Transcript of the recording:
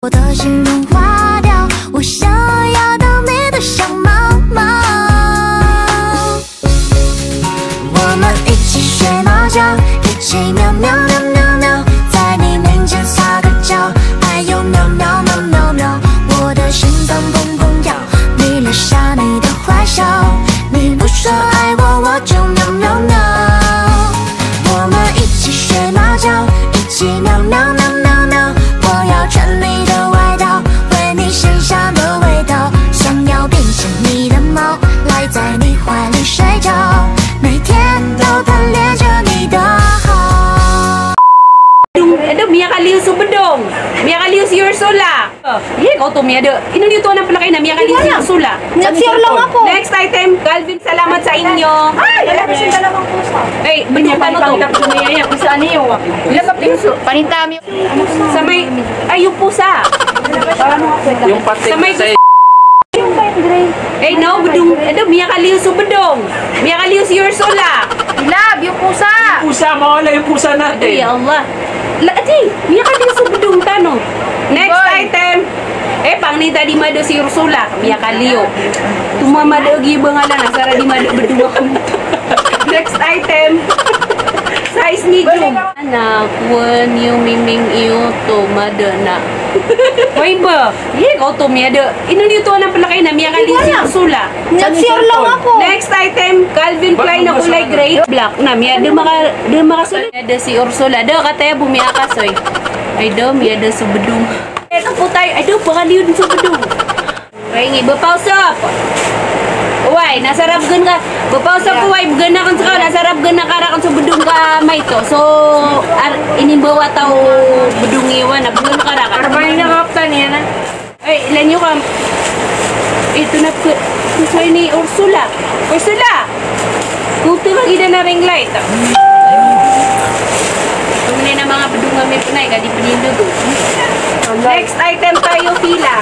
我的心融化掉，我想要当你的小猫猫。我们一起学猫叫，一起喵喵喵喵喵，在你面前撒个娇，哎呦喵喵喵喵喵，我的心脏砰砰跳，你留下你的坏笑，你不说 Kaliu su bedong. Mia Kaliu si Ursula. Iya kau tu Mia ada. Ini dito na pala kayo na Mia Kaliu si Ursula. Nag-share lang ako. Next item, Calvin, salamat sa inyo. Ay, wala kasi dalawang pusa. Eh, bedong pa no to. Iya, pusa niyo. Ilan ka piso? Panitami. Sa may, ay yung pusa. Yung patik Sa may, sa eh no, bedong, ada Mia Kaliu su bedong. Mia Kaliu si Ursula. Love, yung pusa. pusa, mawala yung pusa Ay, natin. ya Allah. La, ati, Mia Kaliu su bedong tano. Next Boy. item. Eh, pang ni tadi mado si Ursula, Mia Kaliu. Tumama do gi bangalan asara di mado berdua. Next item. Size medium. Anak, when you miming iyo to madana. Hoy ba? Ye kau to mi ada. Ino dito na pala kayo na Mia Kaliu si Ursula. Nag-share lang ako. Next item, Calvin Klein na kulay gray. Black na, miya ada maka ada makasunod. Ada si Ursula, ada katanya bumiakas oy. Ay do, miya ada sa bedung. Eh, kapo tayo. Ay do, baka liyon sa bedung. Ay, ngi, bapausap. Uway, nasarap gan ka. Bapausap uway, gan na kan sa nasarap gan na karakan sa bedung ka may to. So, ar, inimbawa tao bedung iwan, na bedung karakan. Arbay na kaptan yan ah. Ay, ilan nyo kam? Ito na po. Gusto ni Ursula. Ursula! Kuto lagi na na ring light. Tumuli na mga padunga may punay. Kadi panindo do. Next item tayo, Fila.